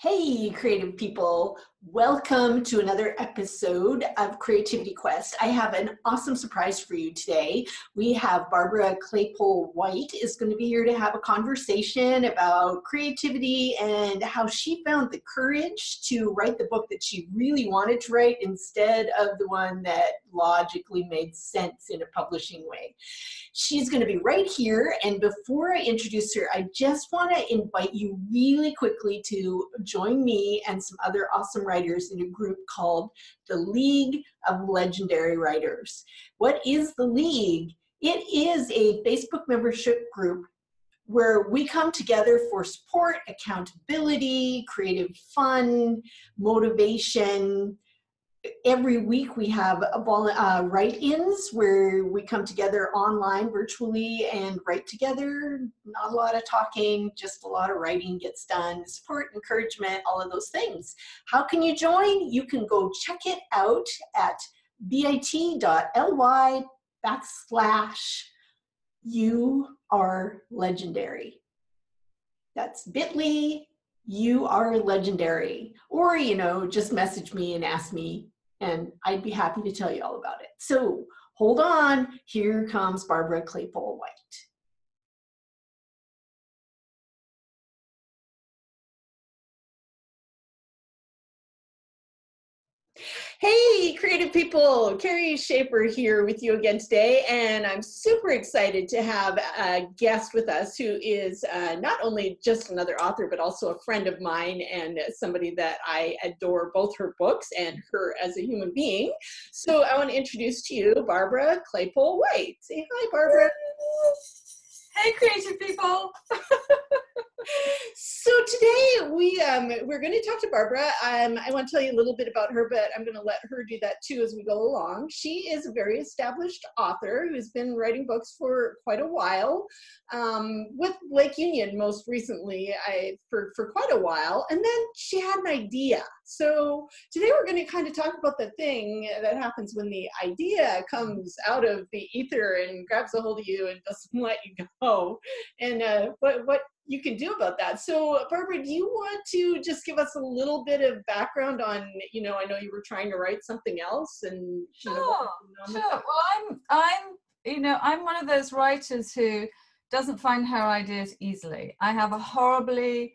Hey, creative people. Welcome to another episode of Creativity Quest. I have an awesome surprise for you today. We have Barbara Claypole White is going to be here to have a conversation about creativity and how she found the courage to write the book that she really wanted to write instead of the one that logically made sense in a publishing way. She's going to be right here. And before I introduce her, I just want to invite you really quickly to join me and some other awesome writers in a group called the League of Legendary Writers. What is the League? It is a Facebook membership group where we come together for support, accountability, creative fun, motivation, every week we have uh, write-ins where we come together online virtually and write together. Not a lot of talking just a lot of writing gets done support encouragement all of those things. How can you join? You can go check it out at bit.ly backslash you are legendary. That's bit.ly you are legendary or you know just message me and ask me and I'd be happy to tell you all about it. So hold on, here comes Barbara Claypole White. Hey, creative people, Kerry Schafer here with you again today, and I'm super excited to have a guest with us who is uh, not only just another author, but also a friend of mine and somebody that I adore both her books and her as a human being. So I want to introduce to you Barbara Claypole White. Say hi, Barbara. Hey, creative people. so today we um, we're going to talk to Barbara. Um, I want to tell you a little bit about her, but I'm going to let her do that too as we go along. She is a very established author who's been writing books for quite a while, um, with Lake Union most recently. I for for quite a while, and then she had an idea. So today we're going to kind of talk about the thing that happens when the idea comes out of the ether and grabs a hold of you and doesn't let you go, and uh, what what you can do about that. So, Barbara, do you want to just give us a little bit of background on, you know, I know you were trying to write something else, and sure, know, sure. Well, I'm, I'm, you know, I'm one of those writers who doesn't find her ideas easily. I have a horribly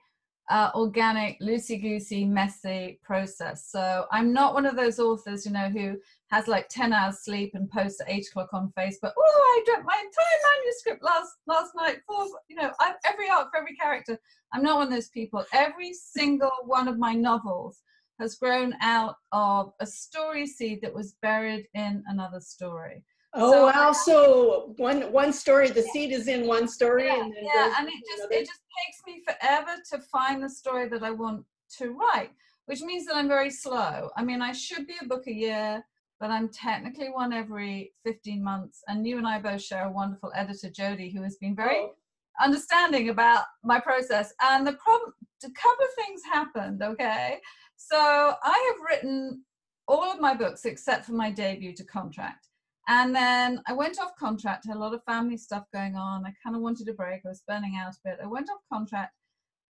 uh, organic, loosey goosey, messy process. So I'm not one of those authors, you know, who has like 10 hours sleep and posts at 8 o'clock on Facebook. Oh, I dreamt my entire manuscript last last night for, you know, I've, every arc for every character. I'm not one of those people. Every single one of my novels has grown out of a story seed that was buried in another story. Oh so, wow! So one one story, the seed is in one story, yeah, and yeah, and it just it just takes me forever to find the story that I want to write, which means that I'm very slow. I mean, I should be a book a year, but I'm technically one every 15 months. And you and I both share a wonderful editor, Jody, who has been very oh. understanding about my process. And the problem, a couple of things happened. Okay, so I have written all of my books except for my debut to contract and then I went off contract, had a lot of family stuff going on. I kind of wanted a break. I was burning out a bit. I went off contract,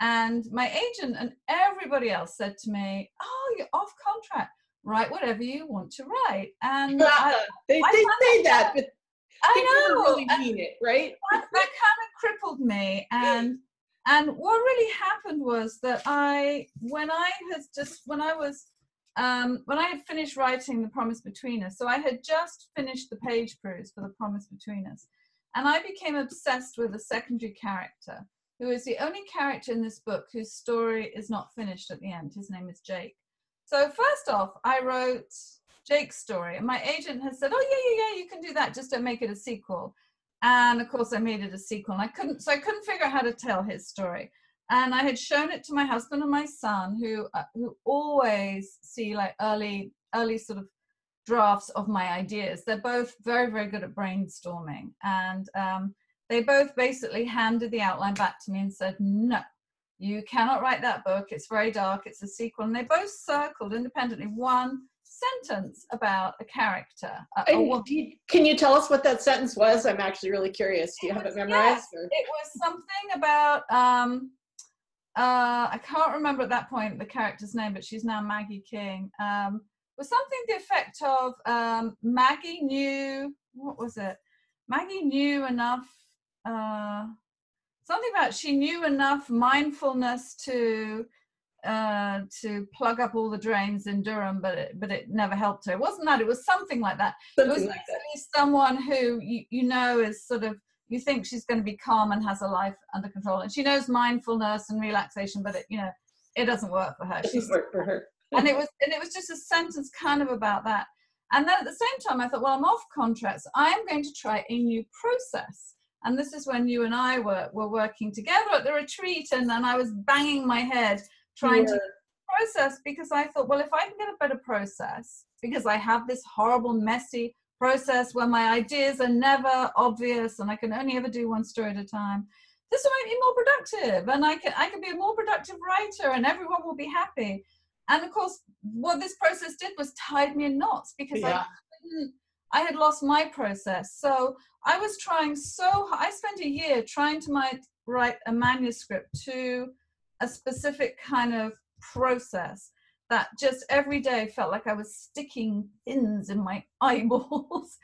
and my agent and everybody else said to me, Oh, you're off contract. Write whatever you want to write. And I, they, I they say that, but I know. really mean it, right? That, that kind of crippled me. And and what really happened was that I, when I had just, when I was um, when I had finished writing The Promise Between Us, so I had just finished the page proofs for The Promise Between Us, and I became obsessed with a secondary character who is the only character in this book whose story is not finished at the end. His name is Jake. So, first off, I wrote Jake's story, and my agent has said, Oh, yeah, yeah, yeah, you can do that, just don't make it a sequel. And of course, I made it a sequel, and I couldn't, so I couldn't figure out how to tell his story and I had shown it to my husband and my son, who uh, who always see like early early sort of drafts of my ideas. They're both very very good at brainstorming, and um, they both basically handed the outline back to me and said, "No, you cannot write that book. It's very dark. It's a sequel." And they both circled independently one sentence about a character. A, a you, can you tell us what that sentence was? I'm actually really curious. Do you it have was, it memorized? Yes, it was something about. Um, uh, I can't remember at that point the character's name, but she's now Maggie King. Um, was something the effect of um, Maggie knew what was it? Maggie knew enough. Uh, something about she knew enough mindfulness to uh, to plug up all the drains in Durham, but it, but it never helped her. It wasn't that. It was something like that. Something it was like someone who you, you know is sort of you think she's going to be calm and has her life under control, and she knows mindfulness and relaxation, but it you know it doesn't work for her. She's worked for her. and it was and it was just a sentence kind of about that. And then at the same time, I thought, well, I'm off contracts. I am going to try a new process. And this is when you and I were, were working together at the retreat, and then I was banging my head trying Yeah. to process because I thought, well, if I can get a better process, because I have this horrible, messy process where my ideas are never obvious and I can only ever do one story at a time, this will make me more productive and I can I can be a more productive writer and everyone will be happy. And of course, what this process did was tied me in knots because I Yeah. couldn't, I had lost my process. So I was trying so I spent a year trying to might write a manuscript to a specific kind of process that just every day felt like I was sticking pins in my eyeballs.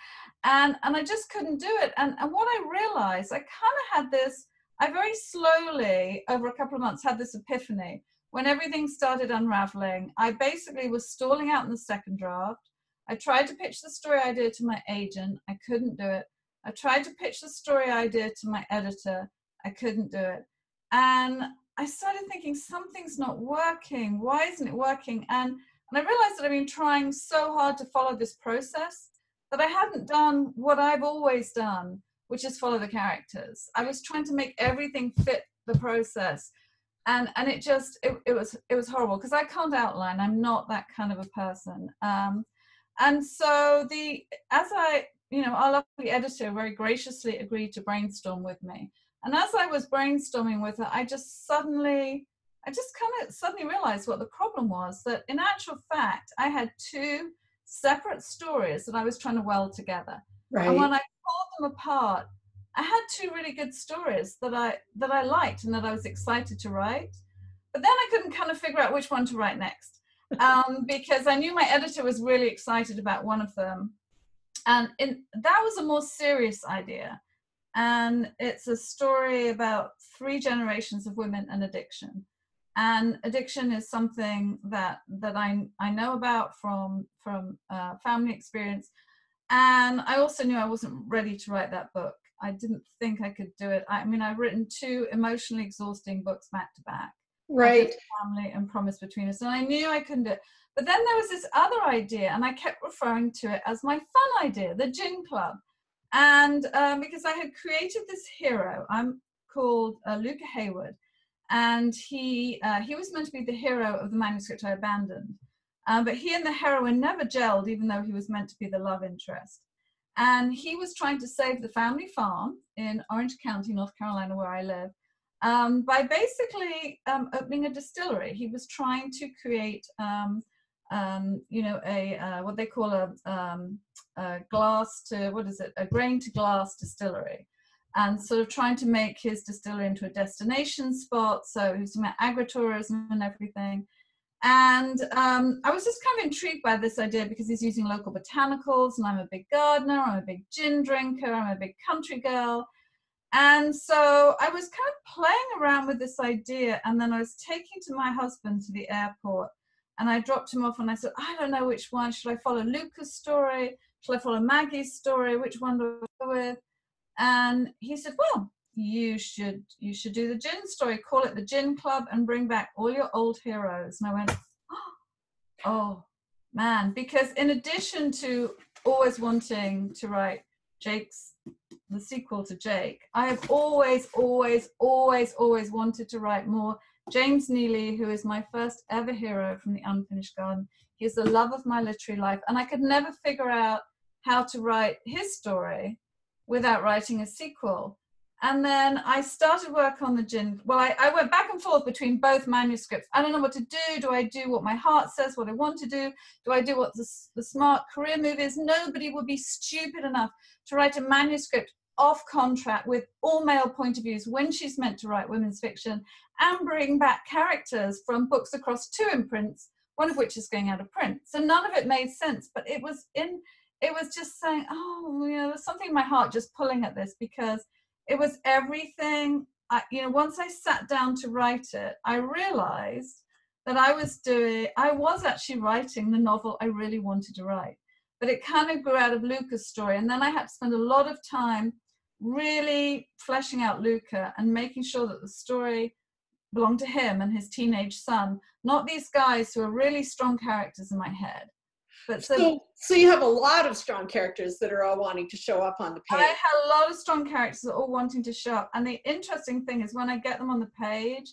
And and I just couldn't do it. And and what I realized I kind of had this I very slowly over a couple of months had this epiphany. When everything started unraveling I basically was stalling out in the second draft. I tried to pitch the story idea to my agent. I couldn't do it. I tried to pitch the story idea to my editor. I couldn't do it. And I started thinking something's not working. Why isn't it working? And and I realized that I've been trying so hard to follow this process that I hadn't done what I've always done, which is follow the characters. I was trying to make everything fit the process. And and it just it, it was it was horrible because I can't outline. I'm not that kind of a person. Um, and so the as I you know our lovely editor very graciously agreed to brainstorm with me and as I was brainstorming with her, I just suddenly, I just kind of suddenly realized what the problem was that in actual fact, I had two separate stories that I was trying to weld together. Right. And when I pulled them apart, I had two really good stories that I that I liked and that I was excited to write. But then I couldn't kind of figure out which one to write next um, because I knew my editor was really excited about one of them, and in, that was a more serious idea and it's a story about three generations of women and addiction. And addiction is something that that i i know about from from uh, family experience. And i also knew i wasn't ready to write that book. I didn't think i could do it. I mean i've written two emotionally exhausting books back to back. Right. family and promise between us and i knew i couldn't do it. But then there was this other idea and i kept referring to it as my fun idea the gin club and um, because i had created this hero i'm called uh, luca hayward. And he uh, he was meant to be the hero of the manuscript i abandoned. Um, but he and the heroine never gelled even though he was meant to be the love interest. And he was trying to save the family farm in orange county north carolina where i live um, by basically um, opening a distillery. He was trying to create, um, um, you know, a uh, what they call a, um, a glass to what is it, a grain to glass distillery, and sort of trying to make his distillery into a destination spot. So he was about agritourism and everything. And um, I was just kind of intrigued by this idea because he's using local botanicals, and I'm a big gardener, I'm a big gin drinker, I'm a big country girl. And so I was kind of playing around with this idea, and then I was taking to my husband to the airport, and I dropped him off, and I said, I don't know which one. Should I follow Luca's story? Should I follow Maggie's story? Which one do I go with? And he said, Well, you should you should do the gin story. Call it the Gin Club, and bring back all your old heroes. And I went, Oh, oh man, because in addition to always wanting to write Jake's the sequel to Jake. I have always, always, always, always wanted to write more. James Neely, who is my first ever hero from The Unfinished Garden, he is the love of my literary life, and I could never figure out how to write his story without writing a sequel. And then I started work on the gin. Well, I, I went back and forth between both manuscripts. I don't know what to do. Do I do what my heart says, what I want to do? Do I do what the, the smart career move is? Nobody would be stupid enough to write a manuscript off contract with all male point of views when she's meant to write women's fiction and bring back characters from books across two imprints, one of which is going out of print. So none of it made sense, but it was in it was just saying, oh, you know, there's something in my heart just pulling at this because it was everything. I, you know, once I sat down to write it, I realized that I was doing, I was actually writing the novel I really wanted to write. But it kind of grew out of Luca's story. And then I had to spend a lot of time really fleshing out Luca and making sure that the story belonged to him and his teenage son, not these guys who are really strong characters in my head. But so, so, so, you have a lot of strong characters that are all wanting to show up on the page. I had a lot of strong characters that are all wanting to show up. And the interesting thing is when I get them on the page,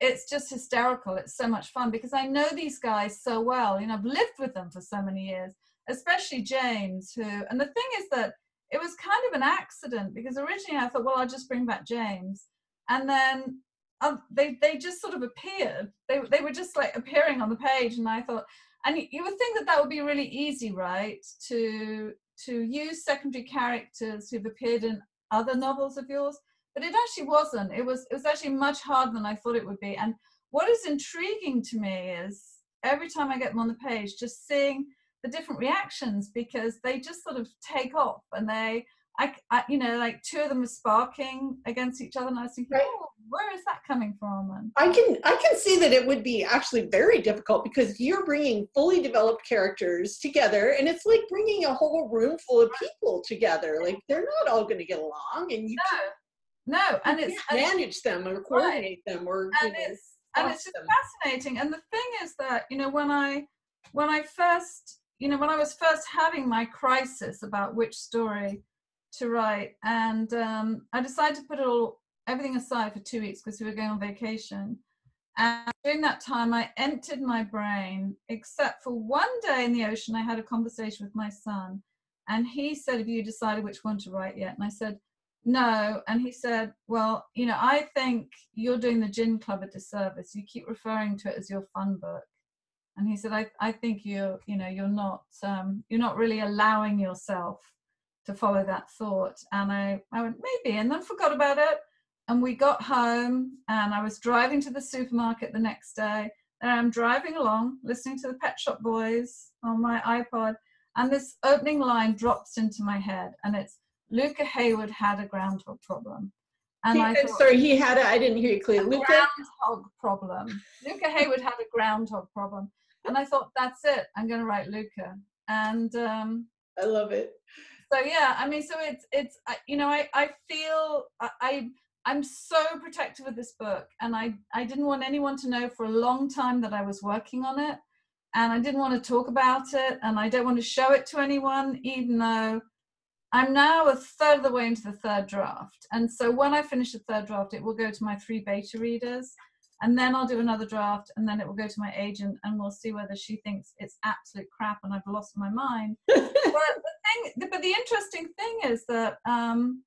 it's just hysterical. It's so much fun because I know these guys so well. You know, I've lived with them for so many years, especially James, who, and the thing is that it was kind of an accident because originally I thought, well, I'll just bring back James. And then uh, they, they just sort of appeared. They, they were just like appearing on the page. And I thought, and you would think that that would be really easy, right? To, to use secondary characters who've appeared in other novels of yours but it actually wasn't it was it was actually much harder than i thought it would be and what is intriguing to me is every time i get them on the page just seeing the different reactions because they just sort of take off and they I, I you know like two of them are sparking against each other and i was thinking right. oh where is that coming from and i can i can see that it would be actually very difficult because you're bringing fully developed characters together and it's like bringing a whole room full of people together like they're not all going to get along and you no. No, and it's manage them or coordinate right. them or and it's and it's just them. fascinating. And the thing is that you know when I when I first you know when I was first having my crisis about which story to write, and um, I decided to put it all everything aside for two weeks because we were going on vacation. And during that time, I emptied my brain, except for one day in the ocean, I had a conversation with my son. And he said, Have you decided which one to write yet? And I said, no. And he said, Well, you know, I think you're doing the gin club a disservice. You keep referring to it as your fun book. And he said, I, I think you're, you know, you're not um, you're not really allowing yourself to follow that thought. And I, I went, maybe, and then forgot about it. And we got home and I was driving to the supermarket the next day. And I'm driving along, listening to the Pet Shop Boys on my iPod, and this opening line drops into my head, and it's Luca Hayward had a groundhog problem. And he, I thought, sorry, he had a, I didn't hear you clearly. Luca? groundhog problem. Luca Hayward had a groundhog problem. And I thought, that's it. I'm going to write Luca. And um, I love it. So yeah, I mean, so it's it's you know, I I feel I I'm so protective of this book, and I I didn't want anyone to know for a long time that I was working on it, and I didn't want to talk about it, and I don't want to show it to anyone, even though I'm now a third of the way into the third draft. And so when I finish the third draft, it will go to my three beta readers. And then I'll do another draft, and then it will go to my agent, and we'll see whether she thinks it's absolute crap and I've lost my mind. but the thing, but the interesting thing is that um,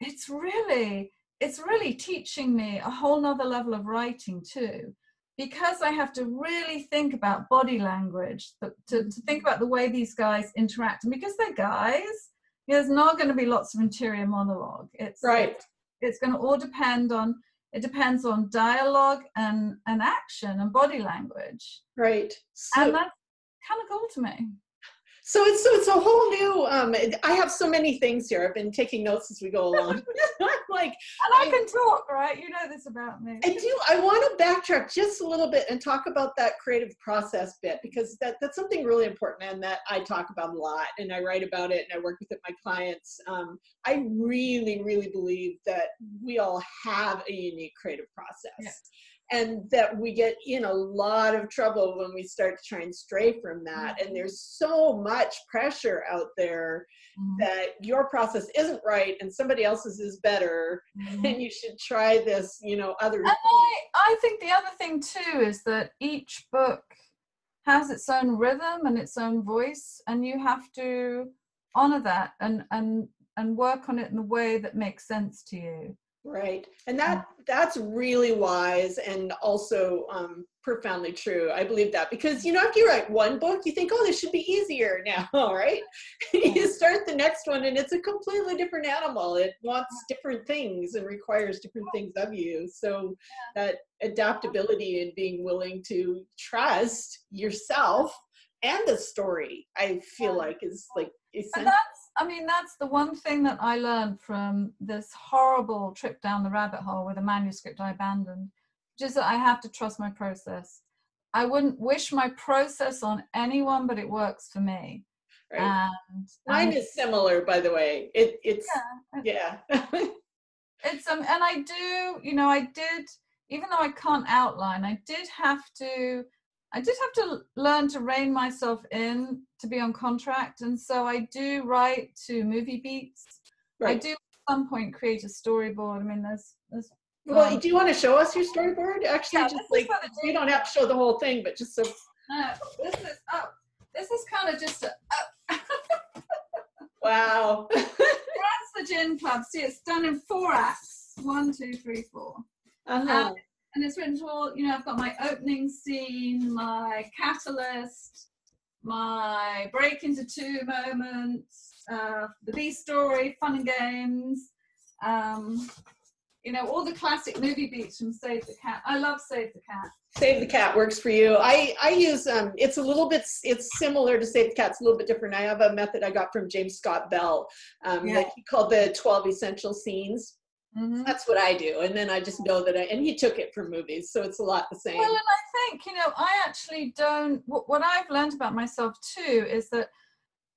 it's really, it's really teaching me a whole nother level of writing too, because I have to really think about body language, to, to, to think about the way these guys interact, and because they're guys, there's not going to be lots of interior monologue. It's right. It's, it's going to all depend on it depends on dialogue and and action and body language. Right. So, and that's kind of cool to me so it's so it's a whole new um i have so many things here. I've been taking notes as we go along. Like and i can talk right? You know this about me. I do. I want to backtrack just a little bit and talk about that creative process bit because that that's something really important and that i talk about a lot and i write about it and i work with it my clients. Um, i really really believe that we all have a unique creative process and that we get in a lot of trouble when we start to try and stray from that and mm-hmm. there's so much pressure out there mm-hmm. that your process isn't right and somebody else's is better mm-hmm. and you should try this you know other and I, I think the other thing too is that each book has its own rhythm and its own voice and you have to honor that and and and work on it in the way that makes sense to you Right. And that that's really wise and also um, profoundly true. I believe that because you know if you write one book, you think, oh, this should be easier now, right? you start the next one and it's a completely different animal. It wants different things and requires different things of you. So that adaptability and being willing to trust yourself and the story, I feel like is like essential I mean, that's the one thing that I learned from this horrible trip down the rabbit hole with a manuscript I abandoned, just that I have to trust my process. I wouldn't wish my process on anyone, but it works for me. Right. And mine and is similar, by the way. It it's yeah. yeah. it's um, and I do, you know, I did, even though I can't outline, I did have to I did have to learn to rein myself in to be on contract, and so I do write to movie beats. Right. I do at some point create a storyboard. I mean, there's there's. Well, um, do you want to show us your storyboard? Actually, yeah, just like you don't have to show the whole thing, but just so. No, this is oh, this is kind of just a. Oh. wow. That's the gin club. See, it's done in four acts. One, two, three, four. Uh-huh. Um, and it's written all, you know, I've got my opening scene, my catalyst, my break into two moments, uh, the B story, fun and games, um, you know, all the classic movie beats from Save the Cat. I love Save the Cat. Save the Cat works for you. I, I use, um, it's a little bit, it's similar to Save the Cat. It's a little bit different. I have a method I got from James Scott Bell um, yeah. that he called the 12 essential scenes. Mm-hmm. That's what I do. And then I just know that I, and he took it from movies. So it's a lot the same. Well, and I think, you know, I actually don't, what, what I've learned about myself too is that,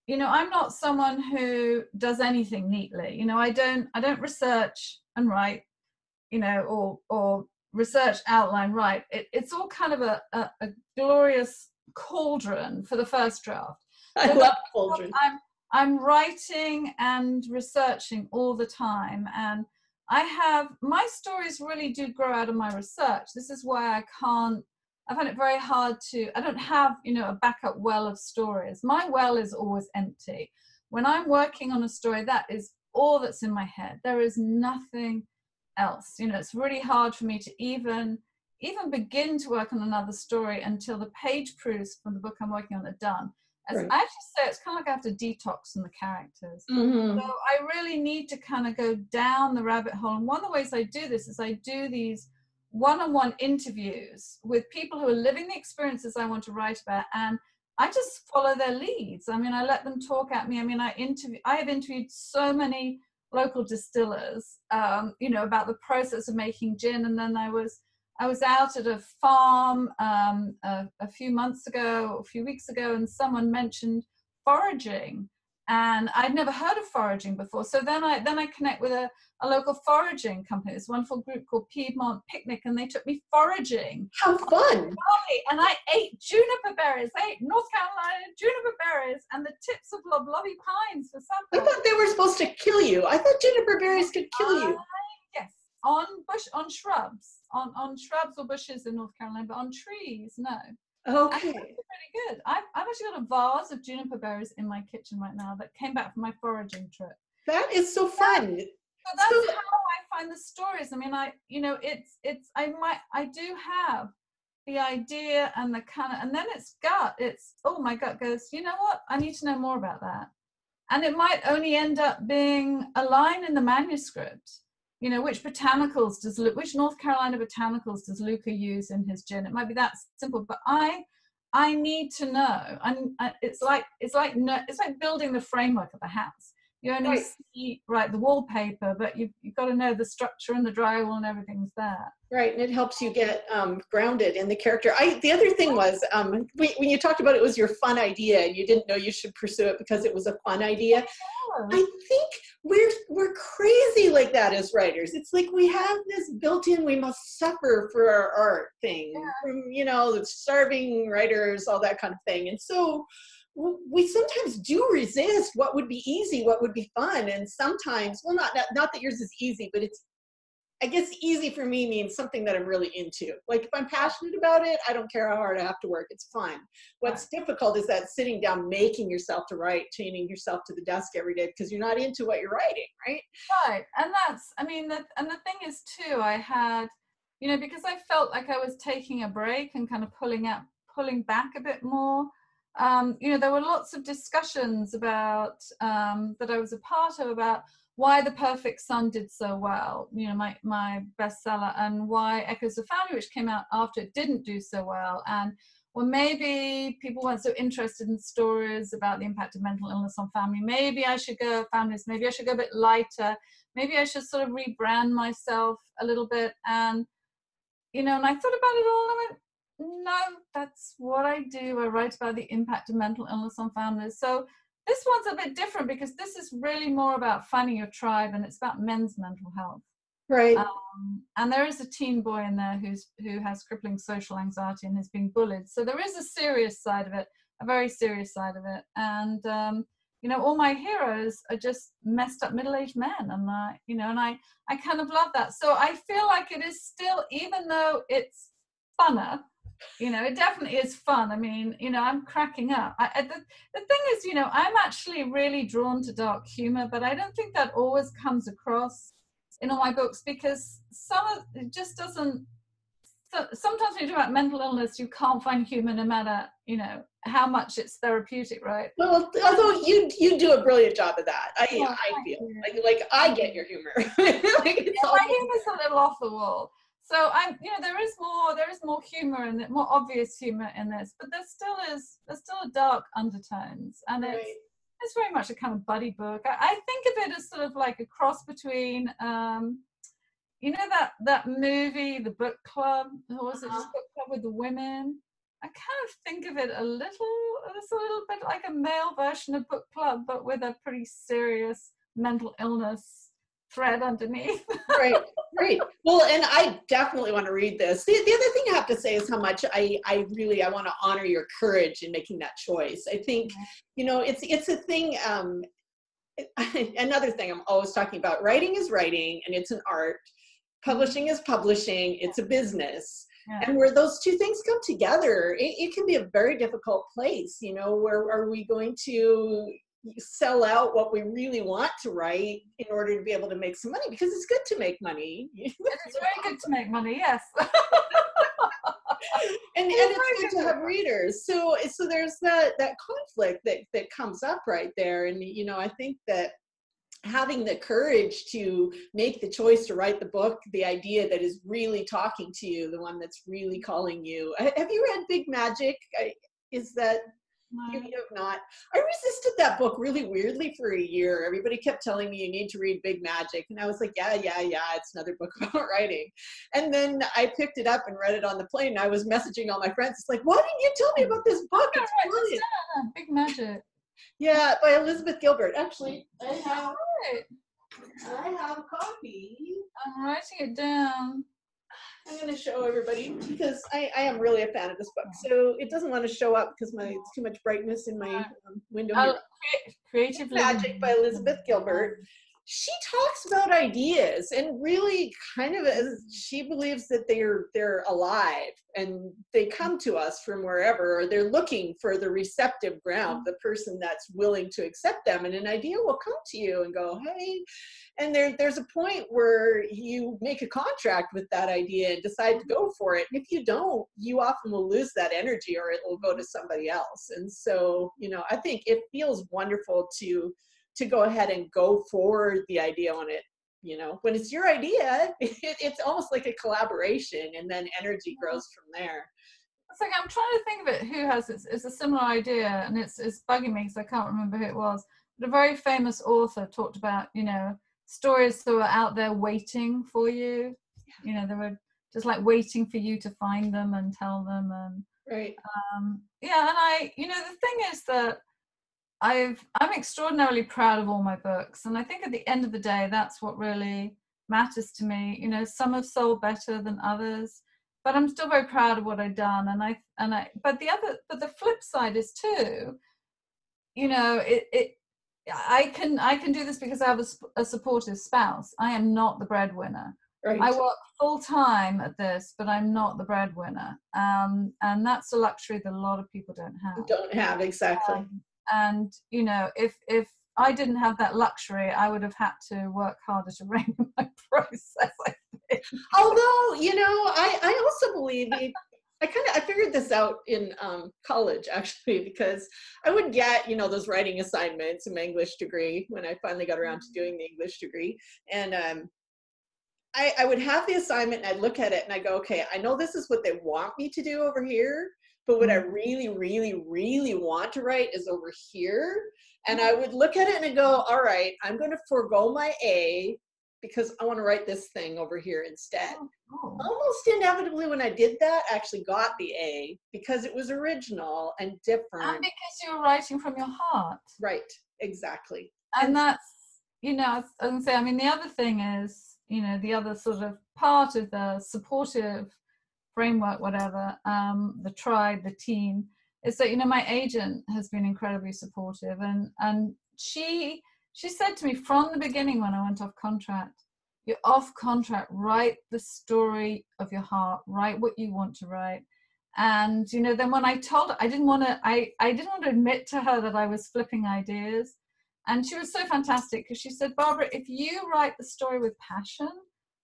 you know, I'm not someone who does anything neatly. You know, I don't, I don't research and write, you know, or, or research outline write. It, it's all kind of a, a, a glorious cauldron for the first draft. I love cauldron. I'm, I'm writing and researching all the time. And, I have my stories really do grow out of my research. This is why I can't. I find it very hard to. I don't have you know a backup well of stories. My well is always empty. When I'm working on a story, that is all that's in my head. There is nothing else. You know, it's really hard for me to even even begin to work on another story until the page proofs from the book I'm working on are done. As right. I actually say, it's kind of like I have to detox from the characters. Mm-hmm. So I really need to kind of go down the rabbit hole. And one of the ways I do this is I do these one-on-one interviews with people who are living the experiences I want to write about, and I just follow their leads. I mean, I let them talk at me. I mean, I interview. I have interviewed so many local distillers, um, you know, about the process of making gin, and then I was I was out at a farm um, a, a, few months ago, a few weeks ago, and someone mentioned foraging, and I'd never heard of foraging before. So then I then I connect with a, a local foraging company, this wonderful group called Piedmont Picnic, and they took me foraging. How fun! And I ate juniper berries. I ate North Carolina juniper berries and the tips of loblolly pines for something. I thought they were supposed to kill you. I thought juniper berries could kill you. Uh, yes, on bush on shrubs on on shrubs or bushes in North Carolina, but on trees, no. Okay. pretty good. I've, I've actually got a vase of juniper berries in my kitchen right now that came back from my foraging trip. That is so fun. So that's so, how I find the stories. I mean, I you know, it's it's I might I do have the idea and the kind of and then it's gut. It's oh my gut goes, you know what? I need to know more about that. And it might only end up being a line in the manuscript you know which botanicals does which north carolina botanicals does luca use in his gin it might be that simple but i i need to know. And it's like it's like it's like building the framework of a house you only right. see right the wallpaper but you've, you've got to know the structure and the drywall and everything's there. Right and it helps you get um, grounded in the character. I the other thing was um, when you talked about it was your fun idea and you didn't know you should pursue it because it was a fun idea. I think we're we're crazy like that as writers. It's like we have this built-in we must suffer for our art thing yeah. from you know starving writers all that kind of thing. And so we sometimes do resist what would be easy, what would be fun, and sometimes, well, not not, not that yours is easy, but it's I guess easy for me means something that I'm really into. Like if I'm passionate about it, I don't care how hard I have to work. It's fun. What's difficult is that sitting down, making yourself to write, chaining yourself to the desk every day because you're not into what you're writing, right? Right. And that's, I mean, the, and the thing is too, I had, you know, because I felt like I was taking a break and kind of pulling out, pulling back a bit more. Um, you know, there were lots of discussions about um, that I was a part of about why the perfect son did so well you know my my bestseller and why echoes of family which came out after it didn't do so well and well maybe people weren't so interested in stories about the impact of mental illness on family. Maybe i should go families maybe i should go a bit lighter. Maybe i should sort of rebrand myself a little bit and you know and i thought about it all and i went no that's what i do i write about the impact of mental illness on families so this one's a bit different because this is really more about finding your tribe and it's about men's mental health. Right. Um, and there is a teen boy in there who's who has crippling social anxiety and is being bullied. So there is a serious side of it, a very serious side of it. And um, you know, all my heroes are just messed up middle-aged men, and I, you know, and I, I kind of love that. So I feel like it is still, even though it's funner, you know it definitely is fun. I mean you know i'm cracking up. I, I, the, the thing is you know i'm actually really drawn to dark humor but i don't think that always comes across in all my books because some of it just doesn't so sometimes when you talk about mental illness you can't find humor no matter you know how much it's therapeutic right? Well although you you do a brilliant job of that. I oh, i feel like, like i get your humor. Like yeah, my humor's a little off the wall so I'm, you know, there is more, there is more humor and more obvious humor in this, but there still is, there's still a dark undertones, and right. it's, it's very much a kind of buddy book. I, I, think of it as sort of like a cross between, um, you know, that that movie, The Book Club, or was it uh-huh. just Book Club with the women? I kind of think of it a little, it's a little bit like a male version of Book Club, but with a pretty serious mental illness thread underneath. right, right. Well, and I definitely want to read this. The, the other thing I have to say is how much I, I really I want to honor your courage in making that choice. I think, you know, it's it's a thing. Um, another thing I'm always talking about: writing is writing, and it's an art. Publishing is publishing. It's a business. Yeah. And where those two things come together, it, it, can be a very difficult place. You know, where are we going to sell out what we really want to write in order to be able to make some money because it's good to make money. it's very good to make money, yes. and, and it's good to have readers. So so there's that that conflict that that comes up right there. And you know, I think that having the courage to make the choice to write the book, the idea that is really talking to you, the one that's really calling you. Have you read Big Magic? Is that you have not. I resisted that book really weirdly for a year. Everybody kept telling me you need to read Big Magic. And I was like, yeah, yeah, yeah, it's another book about writing. And then I picked it up and read it on the plane. And I was messaging all my friends. It's like, why didn't you tell me about this book? It's brilliant. Big Magic. Yeah, by Elizabeth Gilbert. Actually, I have, I have a copy. I'm writing it down. I'm going to show everybody because I, I am really a fan of this book. So it doesn't want to show up because my it's too much brightness in my um, window. Here. Creative Magic by Elizabeth Gilbert she talks about ideas and really kind of as she believes that they're they're alive and they come to us from wherever or they're looking for the receptive ground the person that's willing to accept them and an idea will come to you and go hey and there there's a point where you make a contract with that idea and decide to go for it. And if you don't you often will lose that energy or it will go to somebody else. And so you know i think it feels wonderful to to go ahead and go for the idea on it you know? When it's your idea it, it's almost like a collaboration and then energy grows from there. It's like i'm trying to think of it who has it's, it's a similar idea and it's it's bugging me because i can't remember who it was. But a very famous author talked about you know stories that were out there waiting for you. You know they were just like waiting for you to find them and tell them and right. um yeah and i you know the thing is that I've I'm extraordinarily proud of all my books, and I think at the end of the day, that's what really matters to me. You know, some have sold better than others, but I'm still very proud of what I've done. And I and I, but the other, but the flip side is too, you know, it it. I can I can do this because I have a, a supportive spouse. I am not the breadwinner. Right. I work full time at this, but I'm not the breadwinner, um, and that's a luxury that a lot of people don't have. Don't have exactly. Um, and you know, if if I didn't have that luxury, I would have had to work harder to rein in my process. Although, you know, I, I also believe I kind of I figured this out in um, college actually because I would get you know those writing assignments in my English degree when I finally got around to doing the English degree, and um, I, I would have the assignment and I'd look at it and I go, okay, I know this is what they want me to do over here, but what I mm-hmm. really, really, really want to write is over here. And I would look at it and go, all right, I'm going to forego my A because I want to write this thing over here instead. Oh. Almost inevitably, when I did that, I actually got the A because it was original and different. And because you were writing from your heart. Right, exactly. And that's, you know, I was going to say, I mean, the other thing is, you know, the other sort of part of the supportive framework, whatever, um, the tribe, the team, is that, you know, my agent has been incredibly supportive and, and she, she said to me from the beginning when I went off contract, you're off contract, write the story of your heart, write what you want to write. And you know, then when I told her, I didn't want to, I, I didn't want to admit to her that I was flipping ideas. And she was so fantastic because she said, Barbara, if you write the story with passion,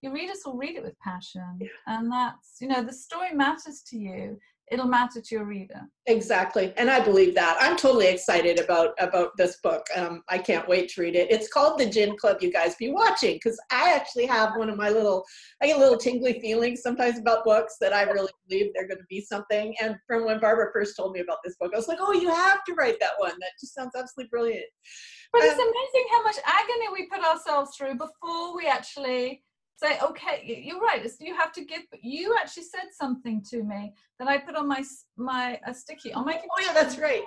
your readers will read it with passion. And that's, you know, the story matters to you. It'll matter to your reader. Exactly. And i believe that. I'm totally excited about about this book. Um, i can't wait to read it. It's called the gin club you guys. Be watching because i actually have one of my little i get a little tingly feelings sometimes about books that i really believe they're going to be something. And from when barbara first told me about this book i was like oh you have to write that one. That just sounds absolutely brilliant. But um, it's amazing how much agony we put ourselves through before we actually say, okay, you're right. You have to give. You actually said something to me that I put on my my a sticky on my. Oh yeah, that's right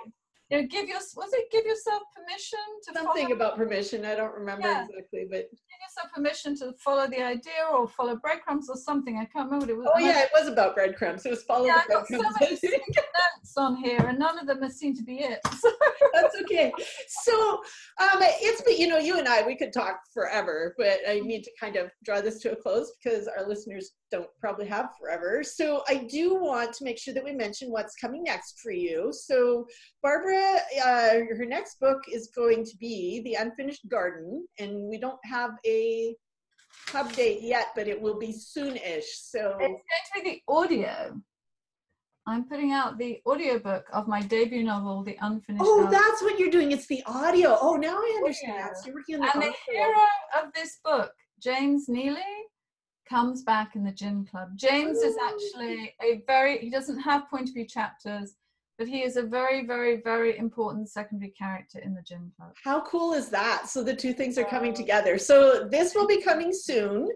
you know, give your was it give yourself permission to something about permission. I don't remember yeah. exactly, but give yourself permission to follow the idea or follow breadcrumbs or something. I can't remember what it was. Oh yeah, it was about breadcrumbs. It was follow yeah, the breadcrumbs. I got so many notes on here, and none of them seem to be it. That's okay. So um, it's but you know you and I we could talk forever, but I need to kind of draw this to a close because our listeners don't probably have forever. So I do want to make sure that we mention what's coming next for you. So Barbara, uh, her next book is going to be The Unfinished Garden, and we don't have a pub date yet, but it will be soonish. So it's going to be the audio. I'm putting out the audiobook of my debut novel, The Unfinished. Oh, Garden. that's what you're doing. It's the audio. Oh, now I understand. So you're working on the and the hero of this book, James Neely, comes back in the gin club. James is actually a very, he doesn't have point of view chapters, but he is a very, very, very important secondary character in the gin club. How cool is that? So the two things are coming together. So this will be coming soon.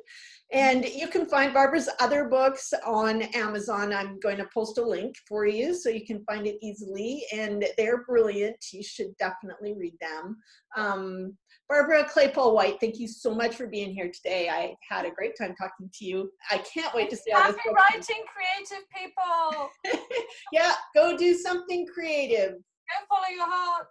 And you can find Barbara's other books on Amazon. I'm going to post a link for you so you can find it easily. And they're brilliant. You should definitely read them. Um, Barbara Claypole White, thank you so much for being here today. I had a great time talking to you. I can't wait to see how this Happy writing, creative people. yeah, go do something creative. Go follow your heart.